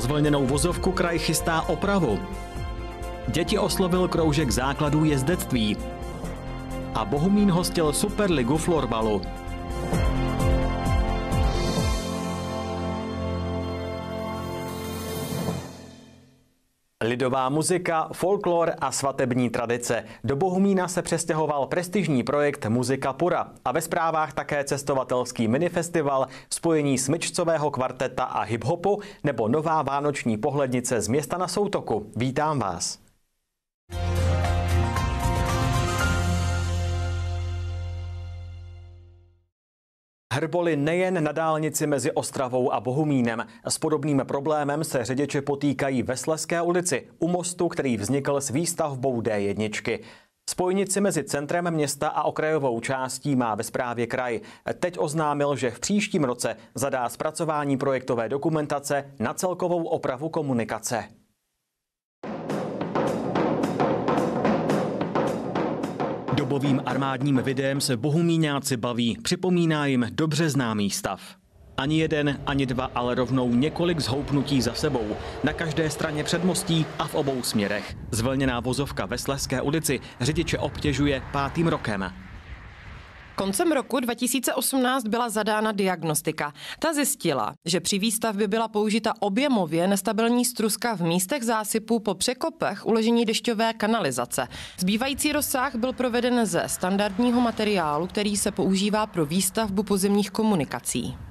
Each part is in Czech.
Pro zvlněnou vozovku kraj chystá opravu. Děti oslovil kroužek základů jezdectví. A Bohumín hostil Superligu florbalu. Lidová muzika, folklor a svatební tradice. Do Bohumína se přestěhoval prestižní projekt Muzika Pura a ve zprávách také cestovatelský minifestival, spojení smyčcového kvarteta a hiphopu nebo nová vánoční pohlednice z města na Soutoku. Vítám vás. Hrboly nejen na dálnici mezi Ostravou a Bohumínem. S podobným problémem se řidiči potýkají ve Sleské ulici, u mostu, který vznikl s výstavbou D1. Spojnici mezi centrem města a okrajovou částí má ve správě kraj. Teď oznámil, že v příštím roce zadá zpracování projektové dokumentace na celkovou opravu komunikace. Dobovým armádním videem se bohumíňáci baví, připomíná jim dobře známý stav. Ani jeden, ani dva, ale rovnou několik zhoupnutí za sebou. Na každé straně předmostí a v obou směrech. Zvlněná vozovka ve Sleské ulici řidiče obtěžuje pátým rokem. Koncem roku 2018 byla zadána diagnostika. Ta zjistila, že při výstavbě byla použita objemově nestabilní struska v místech zásypu po překopech uložení dešťové kanalizace. Zbývající rozsah byl proveden ze standardního materiálu, který se používá pro výstavbu pozemních komunikací.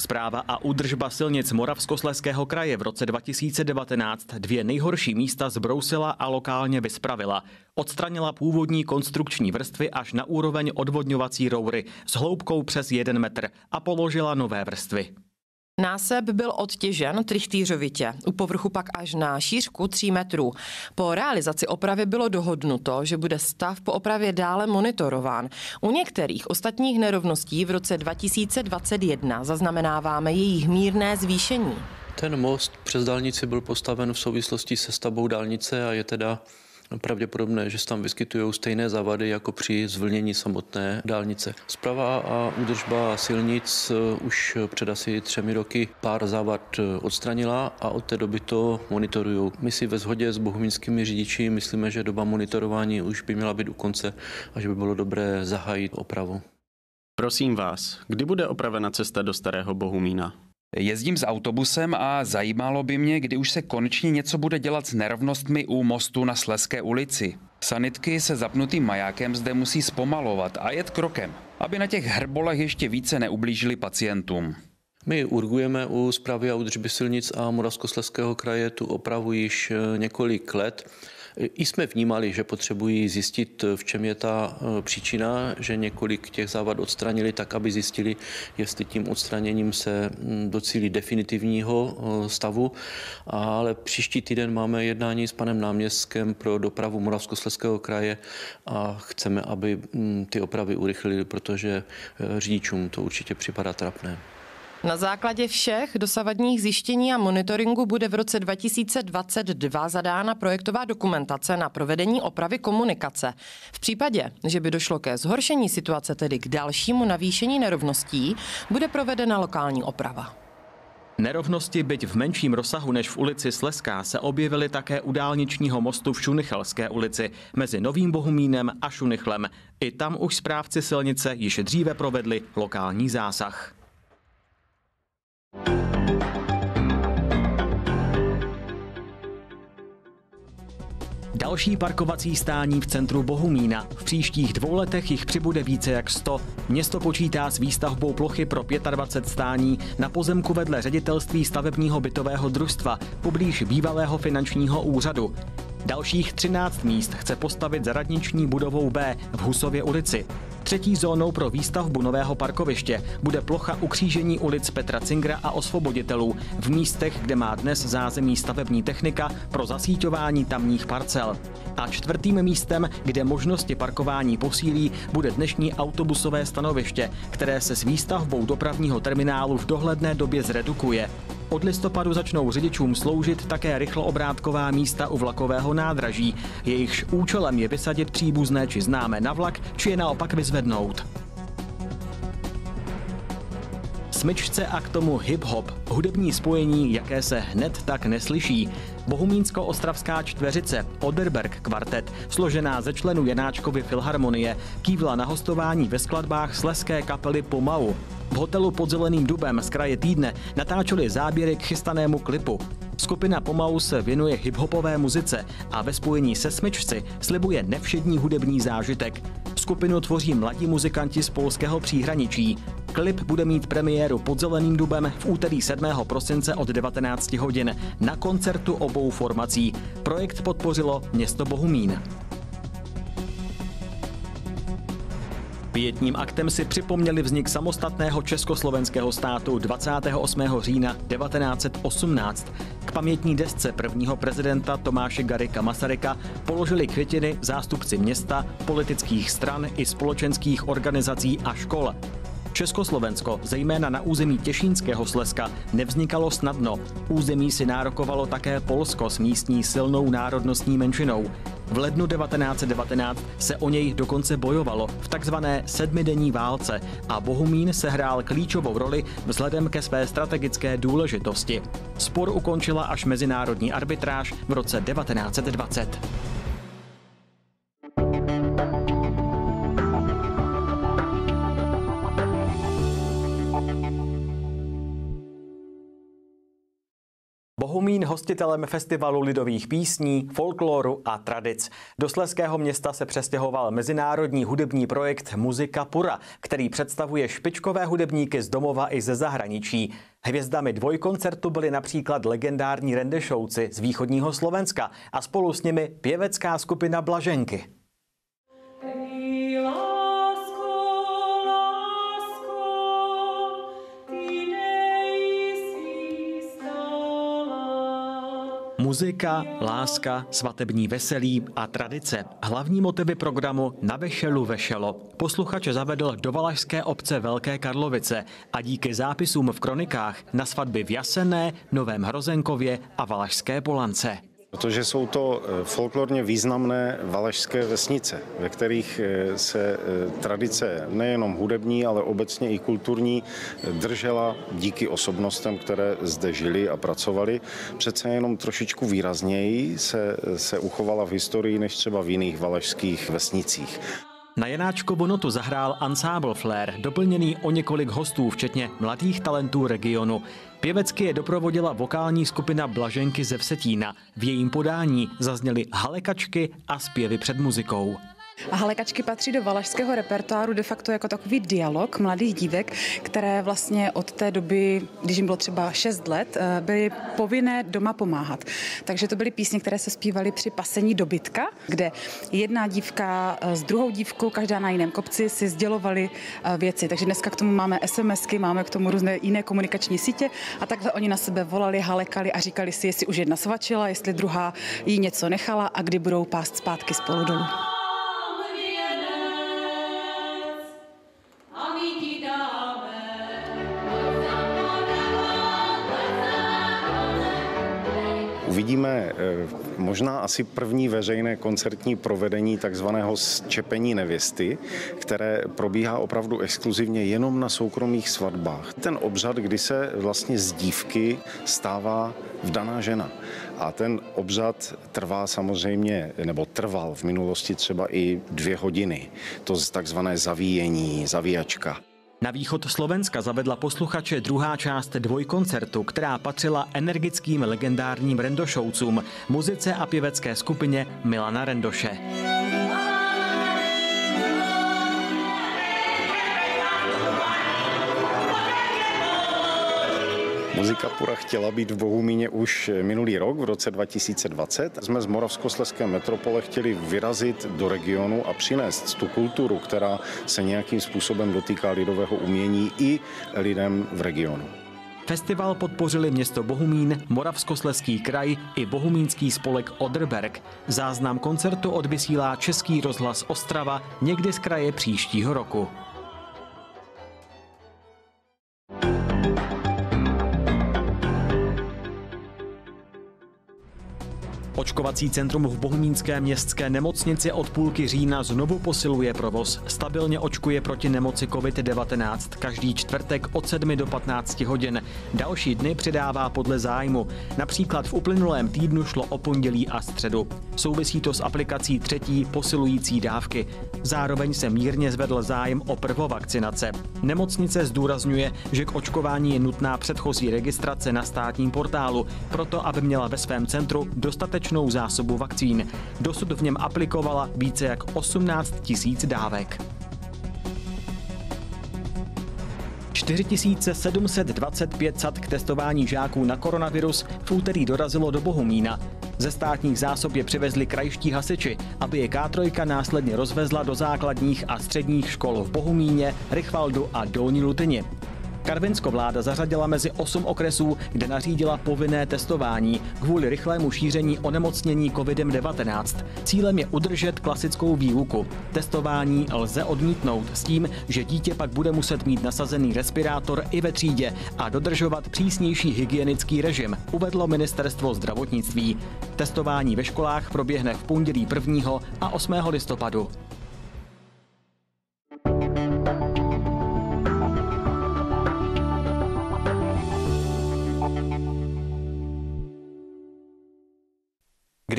Zpráva a údržba silnic Moravskosleského kraje v roce 2019 dvě nejhorší místa zbrousila a lokálně vyspravila. Odstranila původní konstrukční vrstvy až na úroveň odvodňovací roury s hloubkou přes 1 metr a položila nové vrstvy. Násep byl odtěžen trichtýřovitě, u povrchu pak až na šířku 3 metrů. Po realizaci opravy bylo dohodnuto, že bude stav po opravě dále monitorován. U některých ostatních nerovností v roce 2021 zaznamenáváme jejich mírné zvýšení. Ten most přes dálnici byl postaven v souvislosti se stavbou dálnice a je teda pravděpodobné, že se tam vyskytují stejné závady jako při zvlnění samotné dálnice. Zprava a údržba silnic eh, už před asi třemi roky pár závad eh, odstranila a od té doby to monitorují. My si ve shodě s bohumínskými řidiči myslíme, že doba monitorování už by měla být u konce a že by bylo dobré zahájit opravu. Prosím vás, kdy bude opravena cesta do Starého Bohumína? Jezdím s autobusem a zajímalo by mě, kdy už se konečně něco bude dělat s nerovnostmi u mostu na Sleské ulici. Sanitky se zapnutým majákem zde musí zpomalovat a jet krokem, aby na těch hrbolech ještě více neublížili pacientům. My urgujeme u zprávy a údržby silnic a Moravskosleského kraje tu opravu již eh, několik let. I jsme vnímali, že potřebují zjistit, v čem je ta e, příčina, že několik těch závad odstranili tak, aby zjistili, jestli tím odstraněním se docílí definitivního e, stavu. Ale příští týden máme jednání s panem náměstkem pro dopravu Moravskoslezského kraje a chceme, aby ty opravy urychlili, protože e, řidičům to určitě připadá trapné. Na základě všech dosavadních zjištění a monitoringu bude v roce 2022 zadána projektová dokumentace na provedení opravy komunikace. V případě, že by došlo ke zhoršení situace, tedy k dalšímu navýšení nerovností, bude provedena lokální oprava. Nerovnosti, byť v menším rozsahu než v ulici Sleská, se objevily také u dálničního mostu v Šunichelské ulici mezi Novým Bohumínem a Šunichlem. I tam už správci silnice již dříve provedli lokální zásah. Další parkovací stání v centru Bohumína. V příštích dvou letech jich přibude více jak 100. Město počítá s výstavbou plochy pro 25 stání na pozemku vedle ředitelství stavebního bytového družstva poblíž bývalého finančního úřadu. Dalších 13 míst chce postavit za radniční budovou B v Husově ulici. Třetí zónou pro výstavbu nového parkoviště bude plocha ukřížení ulic Petra Cingra a Osvoboditelů v místech, kde má dnes zázemí stavební technika pro zasíťování tamních parcel. A čtvrtým místem, kde možnosti parkování posílí, bude dnešní autobusové stanoviště, které se s výstavbou dopravního terminálu v dohledné době zredukuje. Od listopadu začnou řidičům sloužit také rychloobrátková místa u vlakového nádraží. Jejichž účelem je vysadit příbuzné či známé na vlak, či je naopak vyzvednout. Smyčce a k tomu hip-hop, hudební spojení, jaké se hned tak neslyší. Bohumínsko-ostravská čtveřice Oderberg kvartet, složená ze členů Janáčkovy filharmonie, kývla na hostování ve skladbách sleské kapely Pomau. V hotelu pod Zeleným dubem z kraje týdne natáčeli záběry k chystanému klipu. Skupina Pomau se věnuje hiphopové muzice a ve spojení se smyčci slibuje nevšední hudební zážitek. Skupinu tvoří mladí muzikanti z polského příhraničí. Klip bude mít premiéru pod Zeleným dubem v úterý 7. prosince od 19 hodin na koncertu obou formací. Projekt podpořilo město Bohumín. Pětním aktem si připomněli vznik samostatného československého státu 28. října 1918. K pamětní desce prvního prezidenta Tomáše Garika Masaryka položili květiny zástupci města, politických stran i společenských organizací a škol. Československo, zejména na území Těšínského Slezska, nevznikalo snadno. Území si nárokovalo také Polsko s místní silnou národnostní menšinou. V lednu 1919 se o něj dokonce bojovalo v takzvané sedmidenní válce a Bohumín sehrál klíčovou roli vzhledem ke své strategické důležitosti. Spor ukončila až mezinárodní arbitráž v roce 1920. Bohumín hostitelem festivalu lidových písní, folkloru a tradic. Do Sleského města se přestěhoval mezinárodní hudební projekt Muzika Pura, který představuje špičkové hudebníky z domova i ze zahraničí. Hvězdami dvojkoncertu byli například legendární rendešouci z východního Slovenska a spolu s nimi pěvecká skupina Blaženky. Muzika, láska, svatební veselí a tradice. Hlavní motivy programu Na Vešelu Vešelo. Posluchače zavedl do Valašské obce Velké Karlovice a díky zápisům v kronikách na svatby v Jasené, Novém Hrozenkově a Valašské Polance. Protože jsou to eh, folklorně významné valašské vesnice, ve kterých eh, se eh, tradice nejenom hudební, ale obecně i kulturní držela díky osobnostem, které zde žili a pracovali. Přece jenom trošičku výrazněji se, se uchovala v historii než třeba v jiných valašských vesnicích. Na Janáčkovu notu zahrál Ensemble Flair, doplněný o několik hostů, včetně mladých talentů regionu. Pěvecky je doprovodila vokální skupina Blaženky ze Vsetína. V jejím podání zazněly halekačky a zpěvy před muzikou. A halekačky patří do valašského repertoáru de facto jako takový dialog mladých dívek, které vlastně od té doby, když jim bylo třeba 6 let, eh, byly povinné doma pomáhat. Takže to byly písně, které se zpívaly při pasení dobytka, kde jedna dívka eh, s druhou dívkou, každá na jiném kopci, si sdělovali eh, věci. Takže dneska k tomu máme SMSky, máme k tomu různé jiné komunikační sítě a takhle oni na sebe volali, halekali a říkali si, jestli už jedna svačila, jestli druhá jí něco nechala a kdy budou pást zpátky spolu dolů. Uvidíme eh, možná asi první veřejné koncertní provedení takzvaného čepení nevěsty, které probíhá opravdu exkluzivně jenom na soukromých svatbách. Ten obřad, kdy se vlastně z dívky stává vdaná žena. A ten obřad trvá samozřejmě, nebo trval v minulosti třeba i dvě hodiny. To takzvané zavíjení, zavíjačka. Na východ Slovenska zavedla posluchače druhá část dvojkoncertu, která patřila energickým legendárním rendošoucům, muzice a pěvecké skupině Milana Rendoše. Muzika Pura chtěla být v Bohumíně už minulý rok, v roce 2020. Jsme z Moravskoslezské metropole chtěli vyrazit do regionu a přinést tu kulturu, která se nějakým způsobem dotýká lidového umění i lidem v regionu. Festival podpořili město Bohumín, Moravskosleský kraj i bohumínský spolek Odrberg. Záznam koncertu odvysílá Český rozhlas Ostrava někdy z kraje příštího roku. Očkovací centrum v Bohumínské městské nemocnici od půlky října znovu posiluje provoz. Stabilně očkuje proti nemoci COVID-19 každý čtvrtek od 7 do 15 hodin. Další dny přidává podle zájmu. Například v uplynulém týdnu šlo o pondělí a středu. Souvisí to s aplikací třetí posilující dávky. Zároveň se mírně zvedl zájem o prvovakcinace. Nemocnice zdůrazňuje, že k očkování je nutná předchozí registrace na státním portálu, proto aby měla ve svém centru dostatečnou zásobu vakcín. Dosud v něm aplikovala více jak 18 tisíc dávek. 4725 sad k testování žáků na koronavirus v úterý dorazilo do Bohumína. Ze státních zásob je přivezli krajští hasiči, aby je K3 následně rozvezla do základních a středních škol v Bohumíně, Rychvaldu a Dolní Lutyni. Karvinsko vláda zařadila mezi osm okresů, kde nařídila povinné testování kvůli rychlému šíření onemocnění COVID-19. Cílem je udržet klasickou výuku. Testování lze odmítnout s tím, že dítě pak bude muset mít nasazený respirátor i ve třídě a dodržovat přísnější hygienický režim, uvedlo ministerstvo zdravotnictví. Testování ve školách proběhne v pondělí 1. a 8. listopadu.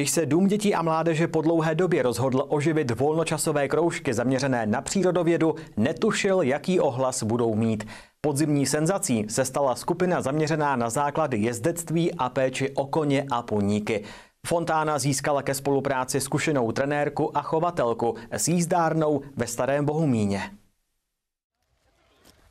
Když se Dům dětí a mládeže po dlouhé době rozhodl oživit volnočasové kroužky zaměřené na přírodovědu, netušil, jaký ohlas budou mít. Podzimní senzací se stala skupina zaměřená na základy jezdectví a péči o koně a poníky. Fontána získala ke spolupráci zkušenou trenérku a chovatelku s jízdárnou ve Starém Bohumíně.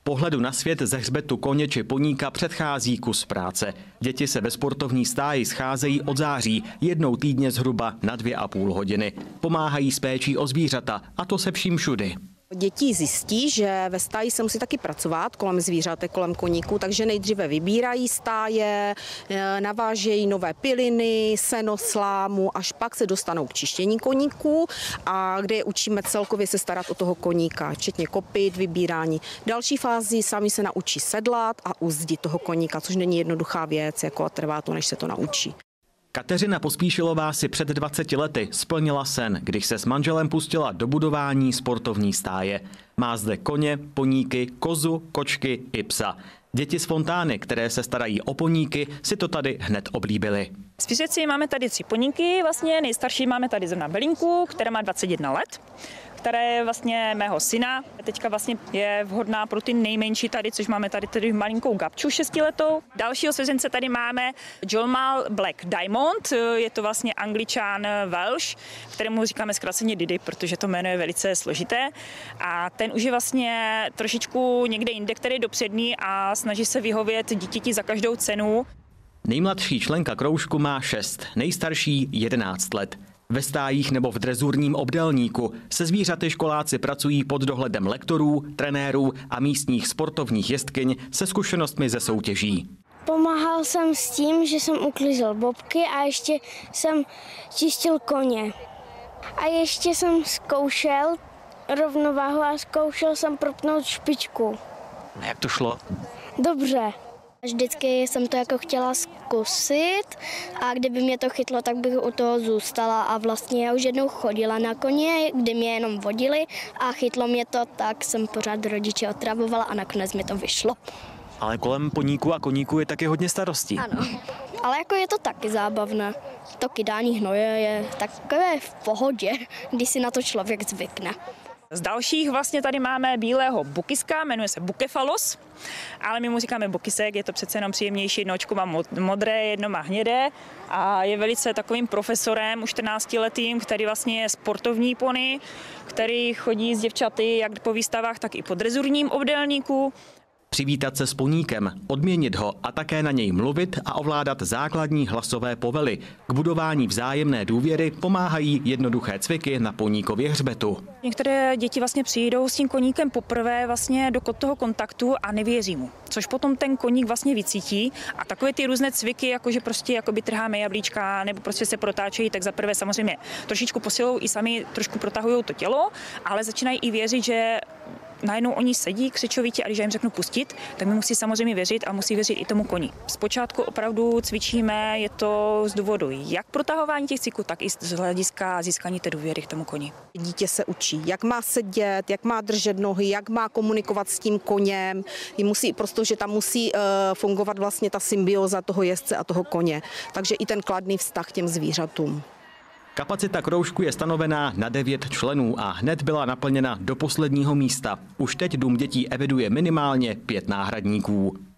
Pohledu na svět ze hřbetu koně či poníka předchází kus práce. Děti se ve sportovní stáji scházejí od září, jednou týdně zhruba na dvě a půl hodiny. Pomáhají s péčí o zvířata, a to se vším všudy. Děti zjistí, že ve stáji se musí taky pracovat kolem zvířatek, kolem koníků, takže nejdříve vybírají stáje, eh, navážejí nové piliny, seno, slámu, až pak se dostanou k čištění koníků a kde je učíme celkově se starat o toho koníka, včetně kopit, vybírání. Další fázi sami se naučí sedlat a uzdit toho koníka, což není jednoduchá věc, jako a trvá to, než se to naučí. Kateřina Pospíšilová si před 20 lety splnila sen, když se s manželem pustila do budování sportovní stáje. Má zde koně, poníky, kozu, kočky i psa. Děti z fontány, které se starají o poníky, si to tady hned oblíbily. Zvířeci máme tady tři poníky, vlastně nejstarší máme tady zrovna Belinku, která má 21 let která je vlastně mého syna. Teďka vlastně je vhodná pro ty nejmenší tady, což máme tady tedy malinkou Gabču šestiletou. Dalšího svěřence tady máme Jolmal Black Diamond, je to vlastně angličán Welsh, kterému říkáme zkráceně Didi, protože to jméno je velice složité. A ten už je vlastně trošičku někde jinde, který je dopředný a snaží se vyhovět dítěti za každou cenu. Nejmladší členka kroužku má 6, nejstarší 11 let. Ve stájích nebo v drezurním obdelníku se zvířaty školáci pracují pod dohledem lektorů, trenérů a místních sportovních jezdkyň se zkušenostmi ze soutěží. Pomáhal jsem s tím, že jsem uklízel bobky a ještě jsem čistil koně. A ještě jsem zkoušel rovnováhu a zkoušel jsem propnout špičku. A jak to šlo? Dobře. Vždycky jsem to jako chtěla zkusit a kdyby mě to chytlo, tak bych u toho zůstala a vlastně já už jednou chodila na koně, kdy mě jenom vodili a chytlo mě to, tak jsem pořád rodiče otravovala a nakonec mi to vyšlo. Ale kolem poníku a koníku je taky hodně starostí. Ano, ale jako je to taky zábavné. To kydání hnoje je takové v pohodě, když si na to člověk zvykne. Z dalších vlastně tady máme bílého bukiska, jmenuje se Bukefalos, ale my mu říkáme bukisek, je to přece jenom příjemnější, jedno očko má modré, jedno má hnědé a je velice takovým profesorem, už 14 letým, který vlastně je sportovní pony, který chodí s děvčaty jak po výstavách, tak i po drezurním obdelníku přivítat se s poníkem, odměnit ho a také na něj mluvit a ovládat základní hlasové povely. K budování vzájemné důvěry pomáhají jednoduché cviky na poníkově hřbetu. Některé děti vlastně přijdou s tím koníkem poprvé vlastně do toho kontaktu a nevěří mu, což potom ten koník vlastně vycítí a takové ty různé cviky, jako že prostě jakoby trháme jablíčka nebo prostě se protáčejí, tak za prvé samozřejmě trošičku posilou i sami trošku protahují to tělo, ale začínají i věřit, že najednou oni sedí křičovitě a když já jim řeknu pustit, tak mi musí samozřejmě věřit a musí věřit i tomu koni. Zpočátku opravdu cvičíme, je to z důvodu jak protahování těch cyklů, tak i z hlediska získání té důvěry k tomu koni. Dítě se učí, jak má sedět, jak má držet nohy, jak má komunikovat s tím koněm. Je musí, protože tam musí uh, fungovat vlastně ta symbioza toho jezdce a toho koně. Takže i ten kladný vztah k těm zvířatům. Kapacita kroužku je stanovená na 9 členů a hned byla naplněna do posledního místa. Už teď Dům dětí eviduje minimálně pět náhradníků.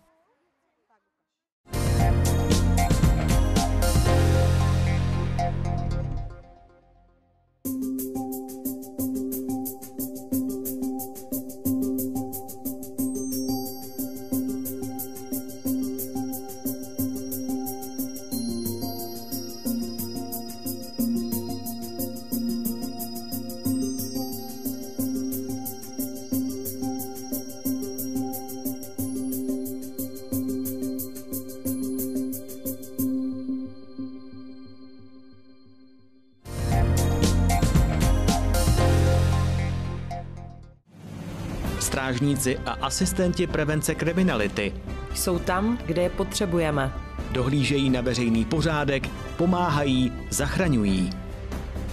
Strážníci a asistenti prevence kriminality. Jsou tam, kde je potřebujeme. Dohlížejí na veřejný pořádek, pomáhají, zachraňují.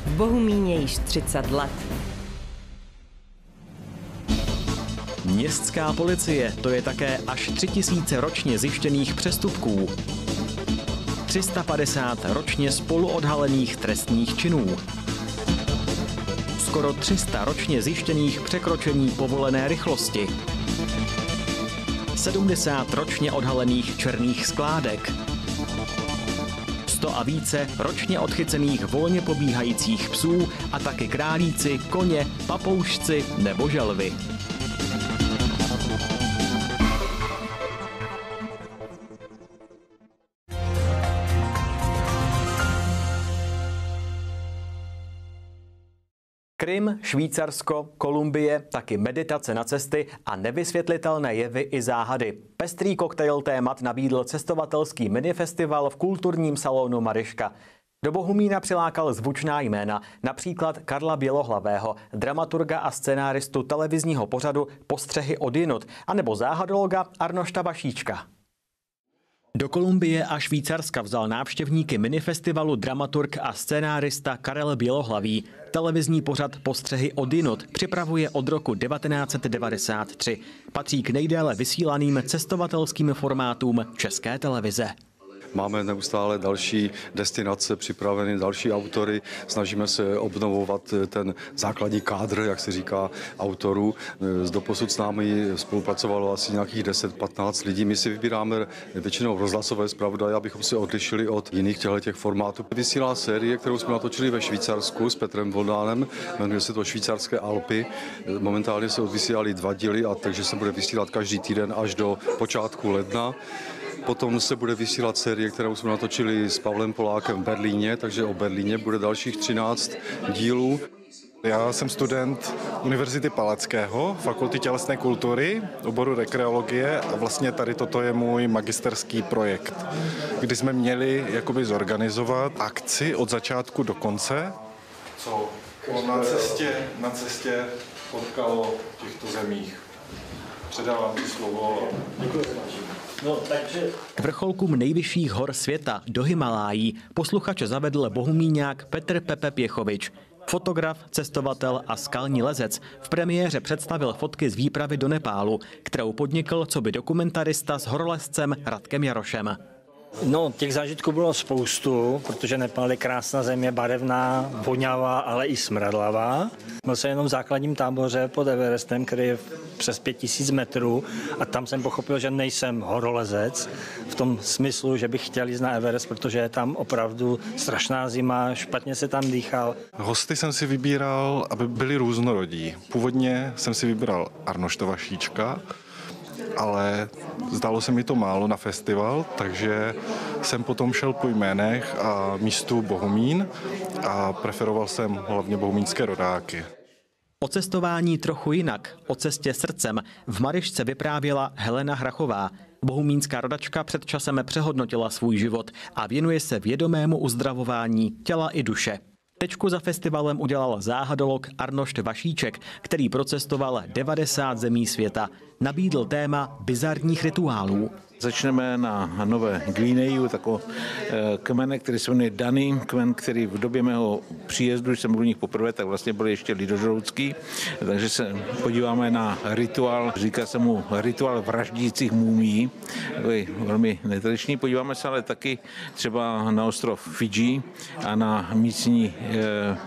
V Bohumíně již 30 let. Městská policie, to je také až 3000 ročně zjištěných přestupků. 350 ročně spoluodhalených trestních činů skoro 300 ročně zjištěných překročení povolené rychlosti, 70 ročně odhalených černých skládek, 100 a více ročně odchycených volně pobíhajících psů a taky králíci, koně, papoušci nebo želvy. Krym, Švýcarsko, Kolumbie, taky meditace na cesty a nevysvětlitelné jevy i záhady. Pestrý koktejl témat nabídl cestovatelský minifestival v kulturním salonu Mariška. Do Bohumína přilákal zvučná jména, například Karla Bělohlavého, dramaturga a scenáristu televizního pořadu Postřehy od jinut, anebo záhadologa Arnošta Vašíčka. Do Kolumbie a Švýcarska vzal návštěvníky minifestivalu dramaturg a scénárista Karel Bělohlavý. Televizní pořad Postřehy od jinot připravuje od roku 1993. Patří k nejdéle vysílaným cestovatelským formátům České televize. Máme neustále další destinace připraveny, další autory. Snažíme se obnovovat ten základní kádr, jak se říká, autorů. Z doposud s námi spolupracovalo asi nějakých 10-15 lidí. My si vybíráme většinou rozhlasové zpravodaje, abychom se odlišili od jiných těch formátů. Vysílá série, kterou jsme natočili ve Švýcarsku s Petrem Voldánem, jmenuje se to Švýcarské Alpy. Momentálně se odvysílali dva díly, a takže se bude vysílat každý týden až do počátku ledna. Potom se bude vysílat série, kterou jsme natočili s Pavlem Polákem v Berlíně, takže o Berlíně bude dalších 13 dílů. Já jsem student Univerzity Palackého, Fakulty tělesné kultury, oboru rekreologie a vlastně tady toto je můj magisterský projekt, kdy jsme měli jakoby zorganizovat akci od začátku do konce, co na cestě, na cestě potkalo v těchto zemích. Předávám ti slovo. Děkuji. No, takže... K vrcholkům nejvyšších hor světa, do Himalájí, posluchače zavedl bohumíňák Petr Pepe Pěchovič. Fotograf, cestovatel a skalní lezec v premiéře představil fotky z výpravy do Nepálu, kterou podnikl co by dokumentarista s horolezcem Radkem Jarošem. No, těch zážitků bylo spoustu, protože Nepal je krásná země, barevná, vonavá, ale i smradlavá. Byl jsem jenom v základním táboře pod Everestem, který je přes 5000 metrů a tam jsem pochopil, že nejsem horolezec v tom smyslu, že bych chtěl jít na Everest, protože je tam opravdu strašná zima, špatně se tam dýchal. Hosty jsem si vybíral, aby byli různorodí. Původně jsem si vybíral Arnošta Vašíčka, ale zdalo se mi to málo na festival, takže jsem potom šel po jménech a místu Bohumín a preferoval jsem hlavně bohumínské rodáky. O cestování trochu jinak, o cestě srdcem, v Marišce vyprávěla Helena Hrachová. Bohumínská rodačka před časem přehodnotila svůj život a věnuje se vědomému uzdravování těla i duše. Tečku za festivalem udělal záhadolog Arnošt Vašíček, který procestoval 90 zemí světa. Nabídl téma bizarních rituálů. Začneme na Nové Gvineju, takový eh, kmene, který se jmenuje Dany, kmen, který v době mého příjezdu, když jsem byl u nich poprvé, tak vlastně byl ještě lidožroutský, takže se podíváme na rituál, říká se mu rituál vraždících mumí, velmi netradiční. Podíváme se ale taky třeba na ostrov Fidži a na místní eh,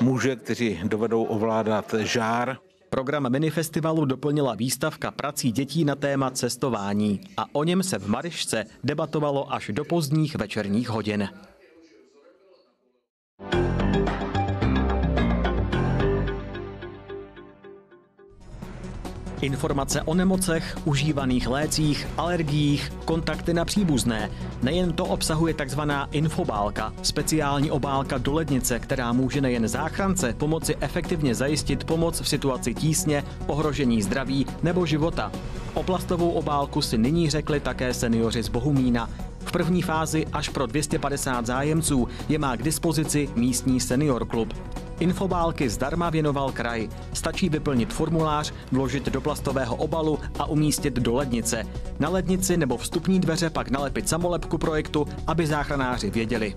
muže, kteří dovedou ovládat žár. Program minifestivalu doplnila výstavka prací dětí na téma cestování a o něm se v Marišce debatovalo až do pozdních večerních hodin. Informace o nemocech, užívaných lécích, alergiích, kontakty na příbuzné. Nejen to obsahuje takzvaná infobálka, speciální obálka do lednice, která může nejen záchrance pomoci efektivně zajistit pomoc v situaci tísně, ohrožení zdraví nebo života. O plastovou obálku si nyní řekli také seniori z Bohumína. V první fázi až pro 250 zájemců je má k dispozici místní senior klub. Infobálky zdarma věnoval kraj. Stačí vyplnit formulář, vložit do plastového obalu a umístit do lednice. Na lednici nebo vstupní dveře pak nalepit samolepku projektu, aby záchranáři věděli.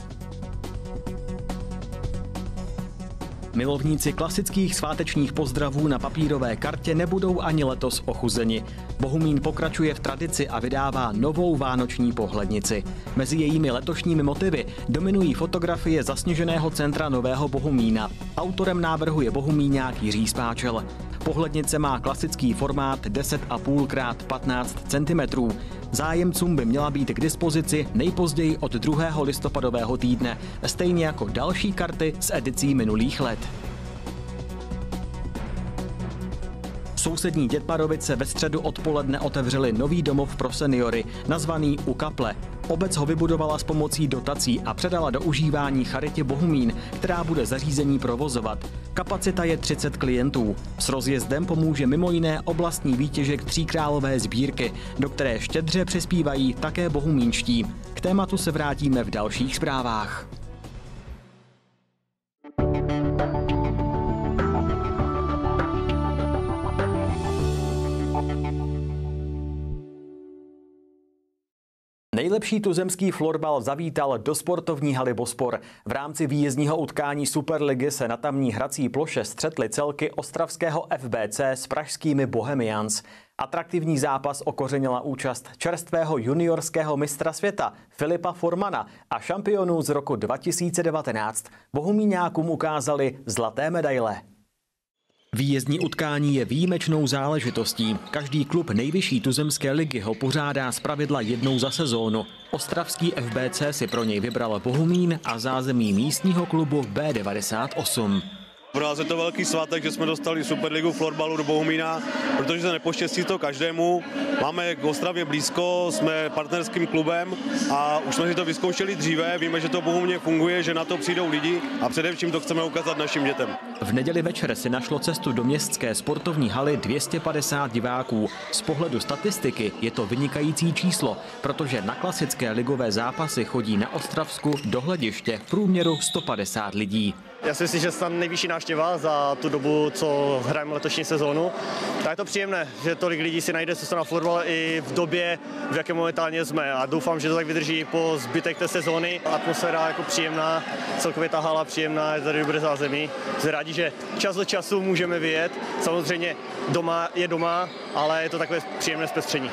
Milovníci klasických svátečních pozdravů na papírové kartě nebudou ani letos ochuzeni. Bohumín pokračuje v tradici a vydává novou vánoční pohlednici. Mezi jejími letošními motivy dominují fotografie zasněženého centra Nového Bohumína. Autorem návrhu je bohumíňák Jiří Spáčel. Pohlednice má klasický formát 10,5 x 15 cm. Zájemcům by měla být k dispozici nejpozději od 2. listopadového týdne, stejně jako další karty s edicí minulých let. Sousední Dětparovice ve středu odpoledne otevřeli nový domov pro seniory, nazvaný U kaple. Obec ho vybudovala s pomocí dotací a předala do užívání Charitě Bohumín, která bude zařízení provozovat. Kapacita je 30 klientů. S rozjezdem pomůže mimo jiné oblastní výtěžek Tříkrálové sbírky, do které štědře přispívají také bohumínští. K tématu se vrátíme v dalších zprávách. Nejlepší tuzemský florbal zavítal do sportovní haly Bospor. V rámci výjezdního utkání Superligy se na tamní hrací ploše střetly celky ostravského FBC s pražskými Bohemians. Atraktivní zápas okořenila účast čerstvého juniorského mistra světa Filipa Formana a šampionů z roku 2019. Bohumíňákům ukázali zlaté medaile. Výjezdní utkání je výjimečnou záležitostí. Každý klub nejvyšší tuzemské ligy ho pořádá pravidla jednou za sezónu. Ostravský FBC si pro něj vybral Bohumín a zázemí místního klubu B98. Pro nás je to velký svátek, že jsme dostali Superligu florbalu do Bohumína, protože se nepoštěstí to každému. Máme k Ostravě blízko, jsme partnerským klubem a už jsme si to vyzkoušeli dříve. Víme, že to Bohumě funguje, že na to přijdou lidi a především to chceme ukázat našim dětem. V neděli večer si našlo cestu do městské sportovní haly 250 diváků. Z pohledu statistiky je to vynikající číslo, protože na klasické ligové zápasy chodí na Ostravsku do hlediště v průměru 150 lidí. Já si myslím, že tam nejvyšší návštěva za tu dobu, co hrajeme letošní sezónu. Tak je to příjemné, že tolik lidí si najde cestu na fotbal i v době, v jaké momentálně jsme. A doufám, že to tak vydrží po zbytek té sezóny. Atmosféra jako příjemná, celkově ta hala příjemná, je tady dobré zázemí. Jsme rádi, že čas od času můžeme vyjet. Samozřejmě doma je doma, ale je to takové příjemné zpestření.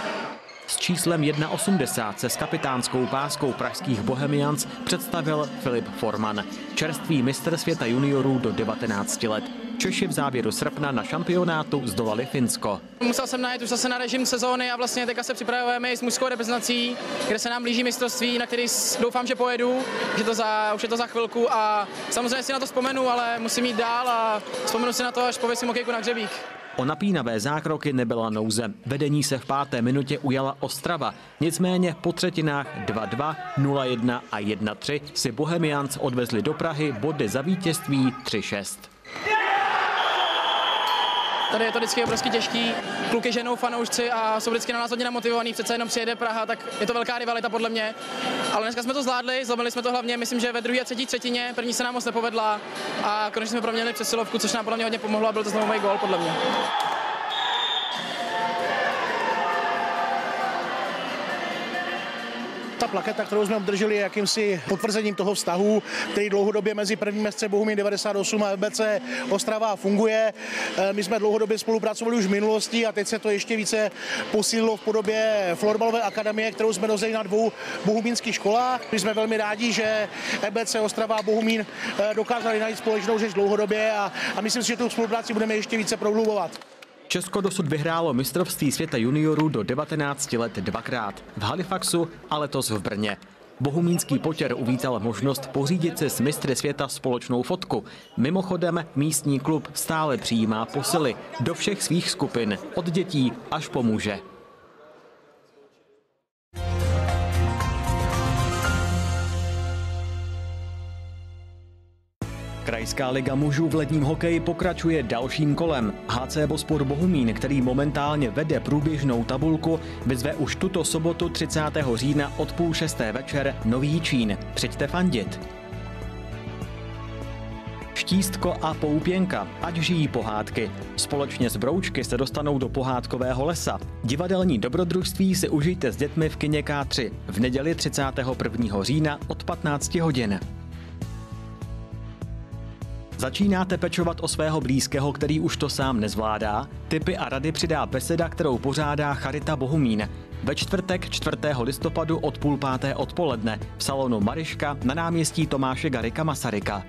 S číslem 1,80 se s kapitánskou páskou pražských Bohemians představil Filip Forman, čerstvý mistr světa juniorů do 19 let. Češi v závěru srpna na šampionátu zdolali Finsko. Musel jsem najít už zase na režim sezóny a vlastně teďka se připravujeme s mužskou reprezentací, kde se nám blíží mistrovství, na který doufám, že pojedu, že to za, už je to za chvilku a samozřejmě si na to vzpomenu, ale musím jít dál a vzpomenu si na to, až pověsím okejku na hřebík. O napínavé zákroky nebyla nouze. Vedení se v páté minutě ujala Ostrava. Nicméně po třetinách 2-2, 0-1 a 1-3 si Bohemians odvezli do Prahy body za vítězství 3-6. Tady je to vždycky obrovsky těžký. Kluky ženou fanoušci a jsou vždycky na nás hodně namotivovaný, přece jenom přijede Praha, tak je to velká rivalita podle mě. Ale dneska jsme to zvládli, zlomili jsme to hlavně, myslím, že ve druhé a třetí třetině, první se nám moc nepovedla a konečně jsme proměnili přesilovku, což nám podle mě hodně pomohlo a byl to znovu gól podle mě. Ta plaketa, kterou jsme obdrželi, je jakýmsi potvrzením toho vztahu, který dlouhodobě mezi prvním mestre Bohumín 98 a FBC Ostrava funguje. Eh, my jsme dlouhodobě spolupracovali už v minulosti a teď se to ještě více posílilo v podobě florbalové akademie, kterou jsme rozjeli na dvou bohumínských školách. My jsme velmi rádi, že FBC Ostrava a Bohumín eh, dokázali najít společnou řeč dlouhodobě a, a myslím si, že tu spolupráci budeme ještě více prohlubovat. Česko dosud vyhrálo mistrovství světa juniorů do 19 let dvakrát. V Halifaxu a letos v Brně. Bohumínský potěr uvítal možnost pořídit si s mistry světa společnou fotku. Mimochodem místní klub stále přijímá posily do všech svých skupin, od dětí až po muže. Krajská liga mužů v ledním hokeji pokračuje dalším kolem. HC Bospor Bohumín, který momentálně vede průběžnou tabulku, vyzve už tuto sobotu 30. října od půl šesté večer Nový Čín. Přijďte fandit. Štístko a Poupěnka, ať žijí pohádky. Společně s Broučky se dostanou do pohádkového lesa. Divadelní dobrodružství si užijte s dětmi v kině K3 v neděli 31. října od 15 hodin. Začínáte pečovat o svého blízkého, který už to sám nezvládá? Typy a rady přidá beseda, kterou pořádá Charita Bohumín. Ve čtvrtek 4. listopadu od půl páté odpoledne v salonu Mariška na náměstí Tomáše Garika Masaryka.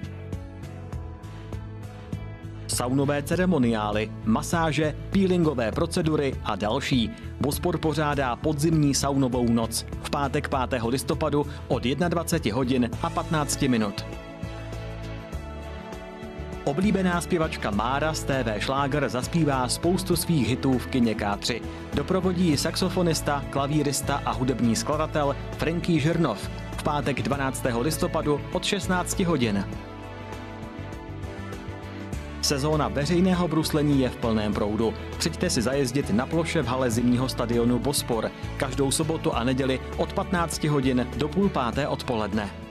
Saunové ceremoniály, masáže, peelingové procedury a další. Bospor pořádá podzimní saunovou noc v pátek 5. listopadu od 21 hodin a 15 minut. Oblíbená zpěvačka Mára z TV Šláger zaspívá spoustu svých hitů v kině K3. Doprovodí ji saxofonista, klavírista a hudební skladatel Franky Žernov v pátek 12. listopadu od 16 hodin. Sezóna veřejného bruslení je v plném proudu. Přijďte si zajezdit na ploše v hale zimního stadionu Bospor každou sobotu a neděli od 15 hodin do půl páté odpoledne.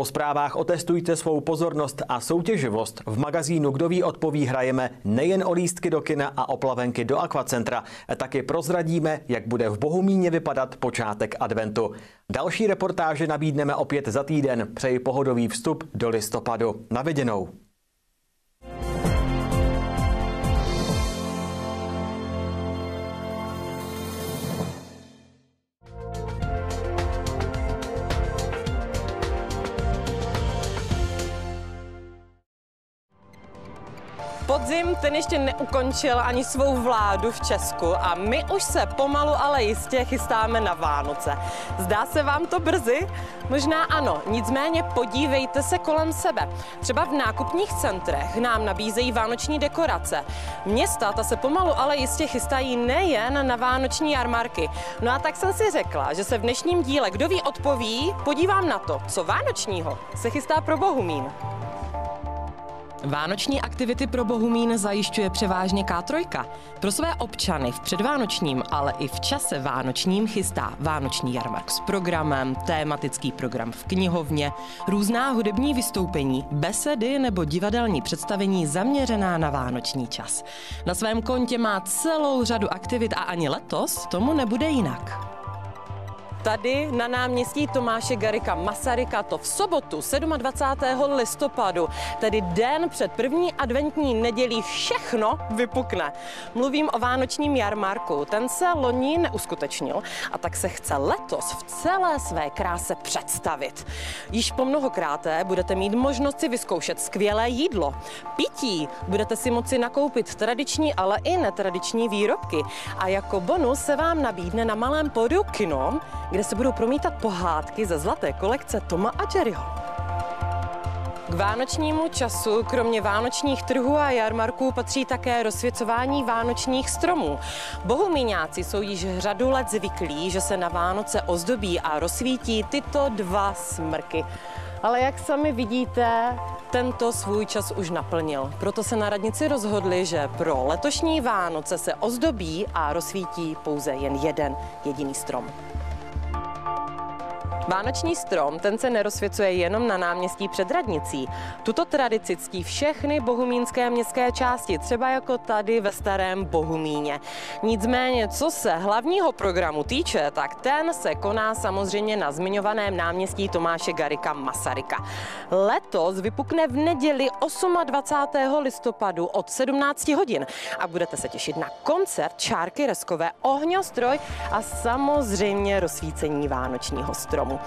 Po zprávách otestujte svou pozornost a soutěživost. V magazínu Kdo ví odpoví hrajeme nejen o lístky do kina a o plavenky do akvacentra, taky prozradíme, jak bude v Bohumíně vypadat počátek adventu. Další reportáže nabídneme opět za týden. Přeji pohodový vstup do listopadu. Na viděnou. Podzim ten ještě neukončil ani svou vládu v Česku a my už se pomalu, ale jistě chystáme na Vánoce. Zdá se vám to brzy? Možná ano, nicméně podívejte se kolem sebe. Třeba v nákupních centrech nám nabízejí vánoční dekorace. Města ta se pomalu, ale jistě chystají nejen na vánoční jarmarky. No a tak jsem si řekla, že se v dnešním díle Kdo ví odpoví, podívám na to, co vánočního se chystá pro Bohumín. Vánoční aktivity pro Bohumín zajišťuje převážně K3. Pro své občany v předvánočním, ale i v čase vánočním chystá Vánoční jarmark s programem, tématický program v knihovně, různá hudební vystoupení, besedy nebo divadelní představení zaměřená na vánoční čas. Na svém kontě má celou řadu aktivit a ani letos tomu nebude jinak. Tady na náměstí Tomáše Garika Masaryka to v sobotu 27. listopadu, tedy den před první adventní nedělí, všechno vypukne. Mluvím o vánočním jarmarku. Ten se loni neuskutečnil a tak se chce letos v celé své kráse představit. Již po mnohokráté budete mít možnost si vyzkoušet skvělé jídlo. Pití budete si moci nakoupit tradiční, ale i netradiční výrobky. A jako bonus se vám nabídne na malém pódiu kino, kde se budou promítat pohádky ze zlaté kolekce Toma a Jerryho. K vánočnímu času, kromě vánočních trhů a jarmarků, patří také rozsvěcování vánočních stromů. Bohumíňáci jsou již řadu let zvyklí, že se na Vánoce ozdobí a rozsvítí tyto dva smrky. Ale jak sami vidíte, tento svůj čas už naplnil. Proto se na radnici rozhodli, že pro letošní Vánoce se ozdobí a rozsvítí pouze jen jeden jediný strom. Vánoční strom, ten se nerozsvěcuje jenom na náměstí před radnicí. Tuto tradici ctí všechny bohumínské městské části, třeba jako tady ve starém Bohumíně. Nicméně, co se hlavního programu týče, tak ten se koná samozřejmě na zmiňovaném náměstí Tomáše Garika Masaryka. Letos vypukne v neděli 28. listopadu od 17 hodin a budete se těšit na koncert Čárky Reskové, ohňostroj a samozřejmě rozsvícení vánočního stromu.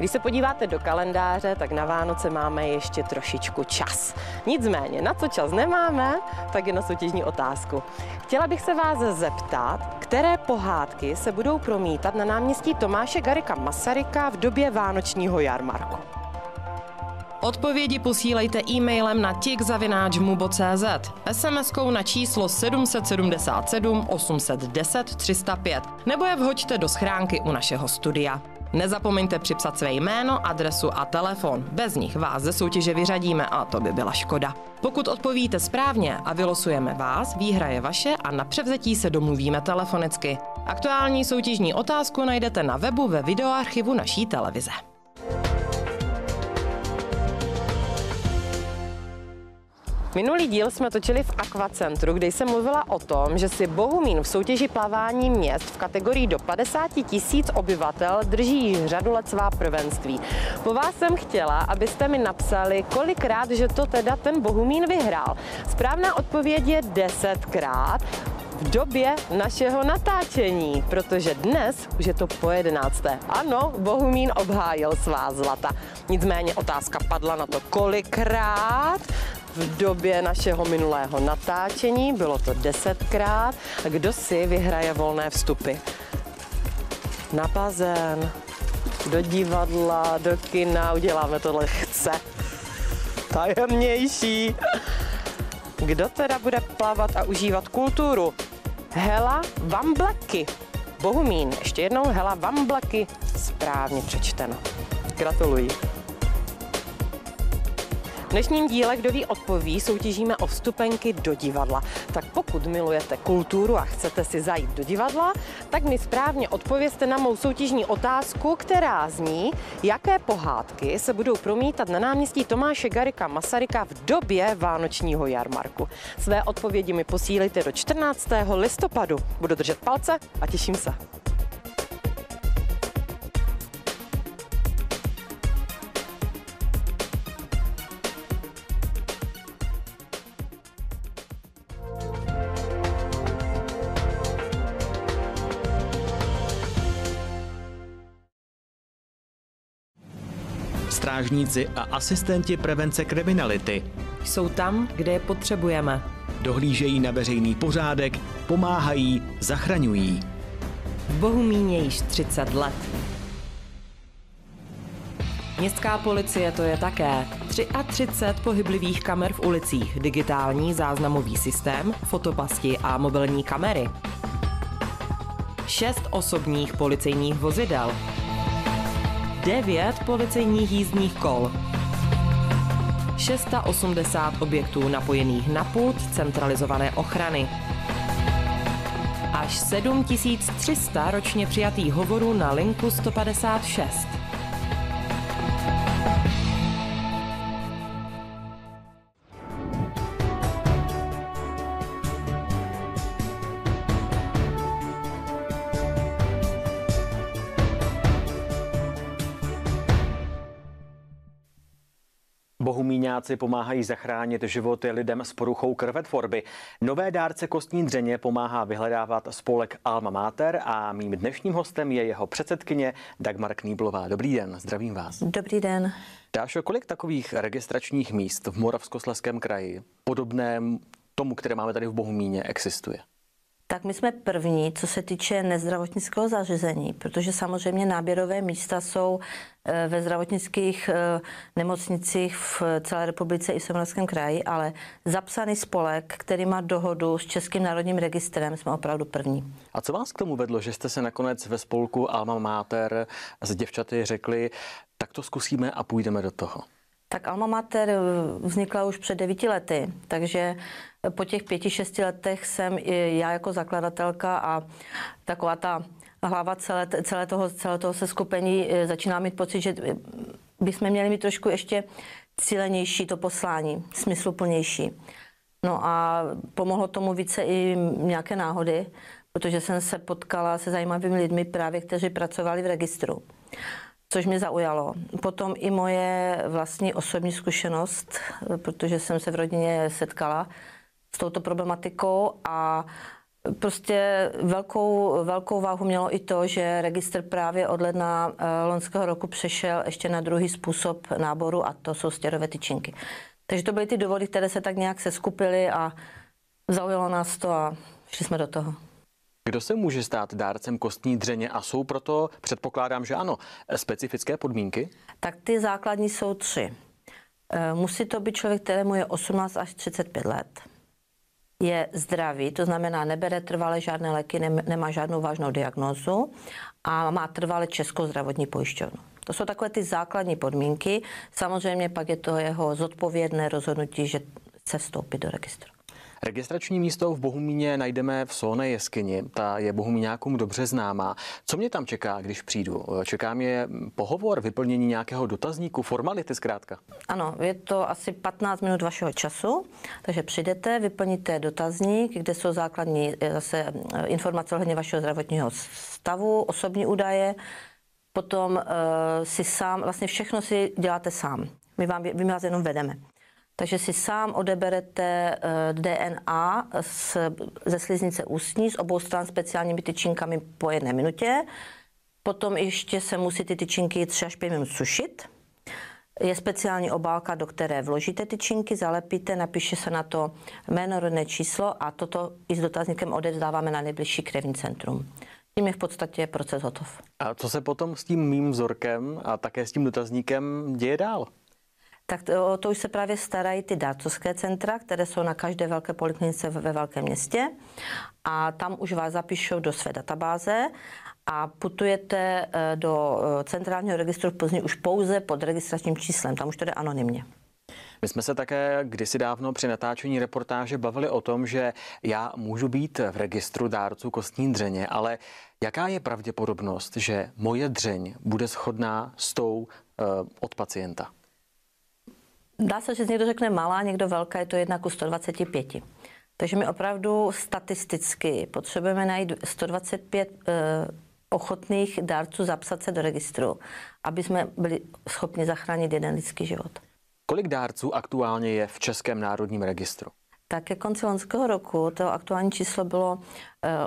Když se podíváte do kalendáře, tak na Vánoce máme ještě trošičku čas. Nicméně, na co čas nemáme, tak je na soutěžní otázku. Chtěla bych se vás zeptat, které pohádky se budou promítat na náměstí Tomáše Garika Masaryka v době vánočního jarmarku. Odpovědi posílejte e-mailem na tikzavináčmubo.cz, SMS-kou na číslo 777 810 305 nebo je vhoďte do schránky u našeho studia. Nezapomeňte připsat své jméno, adresu a telefon. Bez nich vás ze soutěže vyřadíme a to by byla škoda. Pokud odpovíte správně a vylosujeme vás, výhra je vaše a na převzetí se domluvíme telefonicky. Aktuální soutěžní otázku najdete na webu ve videoarchivu naší televize. Minulý díl jsme točili v Aquacentru, kde jsem mluvila o tom, že si Bohumín v soutěži plavání měst v kategorii do 50 tisíc obyvatel drží již řadu let svá prvenství. Po vás jsem chtěla, abyste mi napsali, kolikrát, že to teda ten Bohumín vyhrál. Správná odpověď je desetkrát v době našeho natáčení, protože dnes už je to po jedenácté. Ano, Bohumín obhájil svá zlata. Nicméně otázka padla na to, kolikrát v době našeho minulého natáčení, bylo to desetkrát. Kdo si vyhraje volné vstupy? Na bazén, do divadla, do kina, uděláme to lehce. Tajemnější. Kdo teda bude plavat a užívat kulturu? Hela Vamblaky. Bohumín, ještě jednou Hela Vamblaky, správně přečteno. Gratuluji. V dnešním díle Kdo ví odpoví soutěžíme o vstupenky do divadla. Tak pokud milujete kulturu a chcete si zajít do divadla, tak mi správně odpověste na mou soutěžní otázku, která zní, jaké pohádky se budou promítat na náměstí Tomáše Garika Masaryka v době vánočního jarmarku. Své odpovědi mi posílejte do 14. listopadu. Budu držet palce a těším se. Strážníci a asistenti prevence kriminality Jsou tam, kde je potřebujeme. dohlížejí na veřejný pořádek, pomáhají, zachraňují. V Bohumíně již 30 let. Městská policie to je také. 33 pohyblivých kamer v ulicích, digitální záznamový systém, fotopasti a mobilní kamery. 6 osobních policejních vozidel. 9 policejních jízdních kol. 680 objektů napojených na pult centralizované ochrany. Až 7300 ročně přijatých hovorů na linku 156. Bohumíňáci pomáhají zachránit životy lidem s poruchou krvetvorby. Nové dárce kostní dřeně pomáhá vyhledávat spolek Alma Mater a mým dnešním hostem je jeho předsedkyně Dagmar Kníblová. Dobrý den, zdravím vás. Dobrý den. Dášo, kolik takových registračních míst v Moravskosleském kraji, podobném tomu, které máme tady v Bohumíně, existuje? Tak my jsme první, co se týče nezdravotnického zařízení, protože samozřejmě náběrové místa jsou eh, ve zdravotnických eh, nemocnicích v celé republice i v Semoravském kraji, ale zapsaný spolek, který má dohodu s Českým národním registrem, jsme opravdu první. A co vás k tomu vedlo, že jste se nakonec ve spolku Alma Mater s děvčaty řekli, Tak to zkusíme a půjdeme do toho. Tak Alma Mater vznikla už před devíti lety, takže po těch pěti, šesti letech jsem i já jako zakladatelka a taková ta hlava celé, celé, toho, celé toho seskupení začíná mít pocit, že bychom měli mít trošku ještě cílenější to poslání, smysluplnější. No a pomohlo tomu více i nějaké náhody, protože jsem se potkala se zajímavými lidmi právě, kteří pracovali v registru což mě zaujalo. Potom i moje vlastní osobní zkušenost, protože jsem se v rodině setkala s touto problematikou a Prostě velkou, velkou váhu mělo i to, že registr právě od ledna eh, loňského roku přešel ještě na druhý způsob náboru a to jsou stěrové tyčinky. Takže to byly ty důvody, které se tak nějak se skupily a zaujalo nás to a šli jsme do toho. Kdo se může stát dárcem kostní dřeně a jsou proto, předpokládám, že ano, specifické podmínky? Tak ty základní jsou tři. Eh, musí to být člověk, kterému je 18 až 35 let. Je zdravý, to znamená, nebere trvale žádné léky, nemá žádnou vážnou diagnózu a má trvale českou zdravotní pojišťovnu. To jsou takové ty základní podmínky. Samozřejmě pak je to jeho zodpovědné rozhodnutí, že chce vstoupit do registru. Registrační místo v Bohumíně najdeme v Solné jeskyni. Ta je Bohumíňákům dobře známá. Co mě tam čeká, když přijdu? Čeká mě pohovor, vyplnění nějakého dotazníku, formality zkrátka? Ano, je to asi 15 minut vašeho času, takže přijdete, vyplníte dotazník, kde jsou základní eh, zase eh, informace ohledně vašeho zdravotního stavu, osobní údaje, potom uh, si sám, vlastně všechno si děláte sám. My, vám, my vás jenom vedeme. Takže si sám odeberete eh, DNA z, ze sliznice ústní s obou stran speciálními tyčinkami po jedné minutě. Potom ještě se musí ty tyčinky 3 až 5 minut sušit. Je speciální obálka, do které vložíte tyčinky, zalepíte, napíše se na to jméno, rodné číslo a toto i s dotazníkem odevzdáváme na nejbližší krevní centrum. Tím je v podstatě proces hotov. A co se potom s tím mým vzorkem a také s tím dotazníkem děje dál? Tak to, to už se právě starají ty dárcovské centra, které jsou na každé velké poliklinice ve velkém městě a tam už vás zapíšou do své databáze a putujete eh, do eh, centrálního registru v Plzni už pouze pod registračním číslem, tam už to jde anonymně. My jsme se také kdysi dávno při natáčení reportáže bavili o tom, že já můžu být v registru dárců kostní dřeně, ale jaká je pravděpodobnost, že moje dřeň bude shodná s tou uh, od pacienta? Dá se, že někdo řekne malá, někdo velká, je to jedna ku 125. Takže my opravdu statisticky potřebujeme najít 125 eh, ochotných dárců zapsat se do registru, aby jsme byli schopni zachránit jeden lidský život. Kolik dárců aktuálně je v Českém národním registru? Tak ke konci loňského roku to aktuální číslo bylo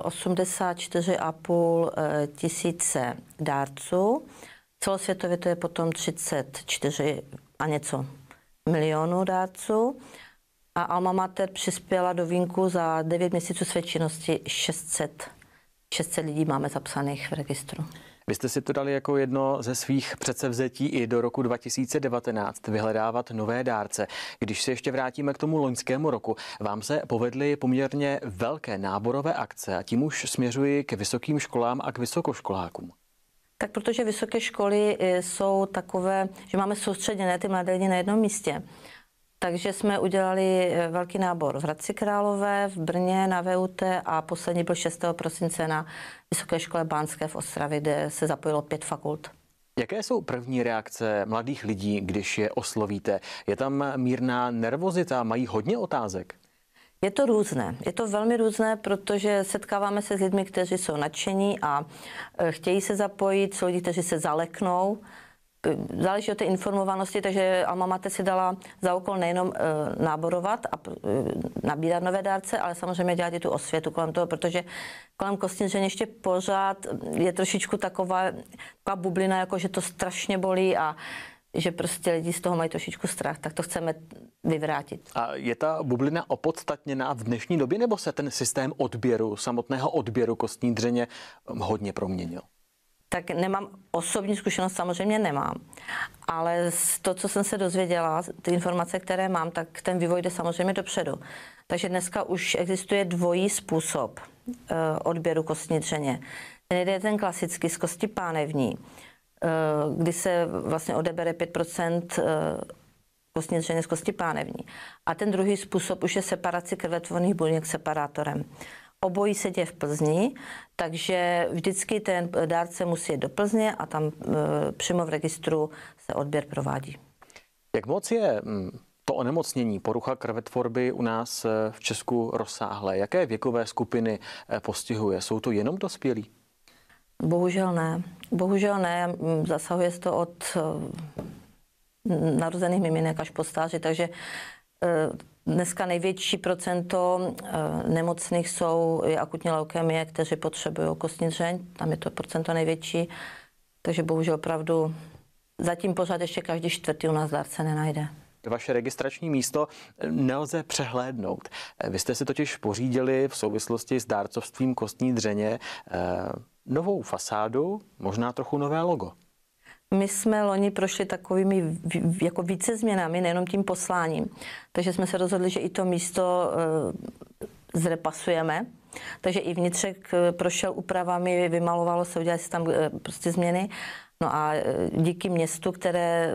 84,5 eh, eh, tisíce dárců. Celosvětově to je potom 34 a něco milionů dárců a Alma Mater přispěla do vínku za 9 měsíců své činnosti 600, 600 lidí máme zapsaných v registru. Vy jste si to dali jako jedno ze svých předsevzetí i do roku 2019 vyhledávat nové dárce. Když se ještě vrátíme k tomu loňskému roku, vám se povedly poměrně velké náborové akce a tím už směřuji k vysokým školám a k vysokoškolákům. Tak protože vysoké školy eh, jsou takové, že máme soustředěné ty mladé lidi na jednom místě. Takže jsme udělali eh, velký nábor v Hradci Králové, v Brně na VUT a poslední byl 6. prosince na Vysoké škole Bánské v Ostravě, kde se zapojilo pět fakult. Jaké jsou první reakce mladých lidí, když je oslovíte? Je tam mírná nervozita, mají hodně otázek? Je to různé. Je to velmi různé, protože setkáváme se s lidmi, kteří jsou nadšení a e, chtějí se zapojit, jsou lidi, kteří se zaleknou. E, záleží od té informovanosti, takže Alma Mater si dala za úkol nejenom e, náborovat a nabírat nové dárce, ale samozřejmě dělat i tu osvětu kolem toho, protože kolem kostní ještě pořád je trošičku taková, taková bublina, jako že to strašně bolí a že prostě lidi z toho mají trošičku strach, tak to chceme vyvrátit. A je ta bublina opodstatněná v dnešní době, nebo se ten systém odběru, samotného odběru kostní dřeně hm, hodně proměnil? Tak nemám osobní zkušenost, samozřejmě nemám. Ale z to, co jsem se dozvěděla, ty informace, které mám, tak ten vývoj jde samozřejmě dopředu. Takže dneska už existuje dvojí způsob uh, odběru kostní dřeně. Ten je ten klasický z kosti pánevní kdy se vlastně odebere 5 kostní dřeně z kosti pánevní. A ten druhý způsob už je separaci krvetvorných buněk separátorem. Obojí se děje v Plzni, takže vždycky ten dárce musí jít do Plzně a tam e, přímo v registru se odběr provádí. Jak moc je mm, to onemocnění, porucha krvetvorby u nás e, v Česku rozsáhlé? Jaké věkové skupiny postihuje? Jsou to jenom dospělí? Bohužel ne. Bohužel ne. Zasahuje se to od narozených miminek až po stáži, takže Dneska největší procento eh, nemocných jsou akutní leukemie, kteří potřebují kostní dřeň, tam je to procento největší, takže bohužel opravdu zatím pořád ještě každý čtvrtý u nás dárce nenajde. Vaše registrační místo nelze přehlédnout. Vy jste si totiž pořídili v souvislosti s dárcovstvím kostní dřeně eh, novou fasádu, možná trochu nové logo. My jsme loni prošli takovými jako více změnami, nejenom tím posláním. Takže jsme se rozhodli, že i to místo e, zrepasujeme. Takže i vnitřek eh, prošel úpravami, vymalovalo se, udělali se tam e, prostě změny. No a díky městu, které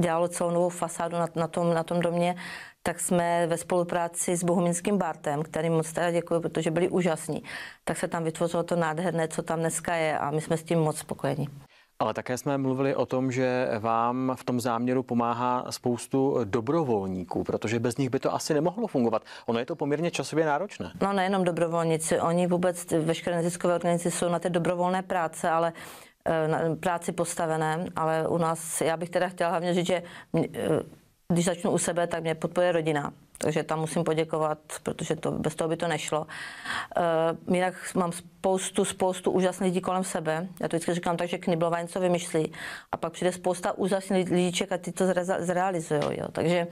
dělalo celou novou fasádu na, na, tom, na tom domě, tak jsme ve spolupráci s Bohumínským Bartem, kterým moc teda děkuji, protože byli úžasní, tak se tam vytvořilo to nádherné, co tam dneska je a my jsme s tím moc spokojeni. Ale také jsme mluvili o tom, že vám v tom záměru pomáhá spoustu dobrovolníků, protože bez nich by to asi nemohlo fungovat. Ono je to poměrně časově náročné. No nejenom dobrovolníci, oni vůbec, veškeré neziskové organizace jsou na té dobrovolné práce, ale eh, na práci postavené, ale u nás, já bych teda chtěla hlavně říct, že eh, když začnu u sebe, tak mě podporuje rodina. Takže tam musím poděkovat, protože to, bez toho by to nešlo. Uh, jinak mám spoustu, spoustu úžasných lidí kolem sebe. Já to vždycky říkám tak, že Kniblová něco vymyslí a pak přijde spousta úžasných lidíček a ty to zrealizují. Jo. Takže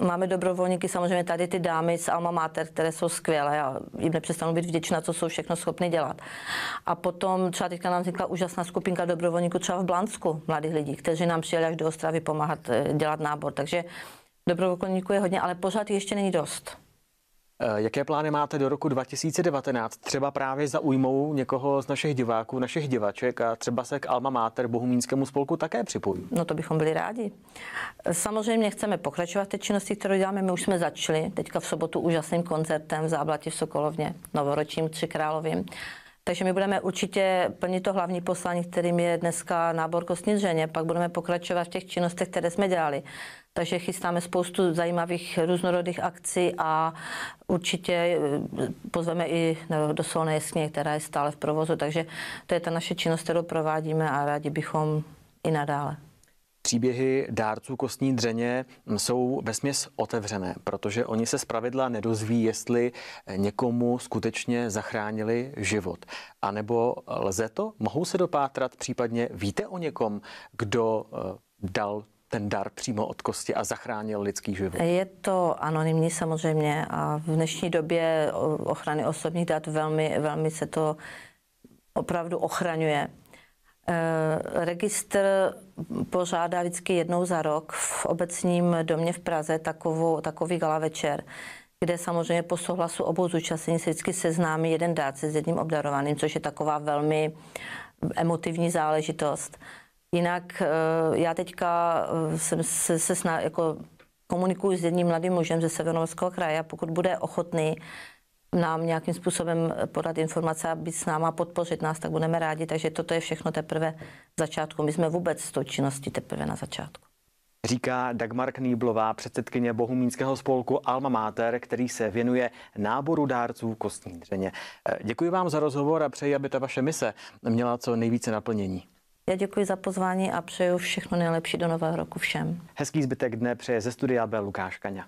uh, máme dobrovolníky, samozřejmě tady ty dámy z Alma Mater, které jsou skvělé a jim nepřestanu být vděčná, co jsou všechno schopny dělat. A potom třeba teďka nám vznikla úžasná skupinka dobrovolníků třeba v Blansku, mladých lidí, kteří nám přijeli až do Ostravy pomáhat eh, dělat nábor. Takže dobrovolníků je hodně, ale pořád ještě není dost. Eh, jaké plány máte do roku 2019? Třeba právě zaujmou někoho z našich diváků, našich divaček a třeba se k Alma Mater Bohumínskému spolku také připojí? No to bychom byli rádi. Samozřejmě chceme pokračovat té činnosti, kterou děláme. My už jsme začali teďka v sobotu úžasným koncertem v Záblatě v Sokolovně, novoročním Třikrálovým. Takže my budeme určitě plnit to hlavní poslání, kterým je dneska nábor kostní dřeně. Pak budeme pokračovat v těch činnostech, které jsme dělali. Takže chystáme spoustu zajímavých různorodých akcí a určitě eh, pozveme i do Solné jeskyně, která je stále v provozu. Takže to je ta naše činnost, kterou provádíme a rádi bychom i nadále. Příběhy dárců kostní dřeně jsou vesměs otevřené, protože oni se zpravidla nedozví, jestli někomu skutečně zachránili život. A nebo lze to? Mohou se dopátrat? Případně víte o někom, kdo eh, dal ten dar přímo od kosti a zachránil lidský život? Je to anonymní samozřejmě a v dnešní době ochrany osobních dat velmi, velmi se to opravdu ochraňuje. Eh, registr pořádá vždycky jednou za rok v obecním domě v Praze takovou, takový gala večer, kde samozřejmě po souhlasu obou zúčastnění se vždycky seznámí jeden dárce s jedním obdarovaným, což je taková velmi emotivní záležitost. Jinak eh, já teďka eh, jsem se, se sná, jako komunikuji s jedním mladým mužem ze Severovského kraje a pokud bude ochotný nám nějakým způsobem podat informace a být s náma, podpořit nás, tak budeme rádi. Takže toto je všechno teprve začátku. My jsme vůbec s tou činností teprve na začátku. Říká Dagmar Knýblová, předsedkyně Bohumínského spolku Alma Mater, který se věnuje náboru dárců kostní dřeně. Děkuji vám za rozhovor a přeji, aby ta vaše mise měla co nejvíce naplnění. Já děkuji za pozvání a přeju všechno nejlepší do nového roku všem. Hezký zbytek dne přeje ze studia B Lukáš Kaňa.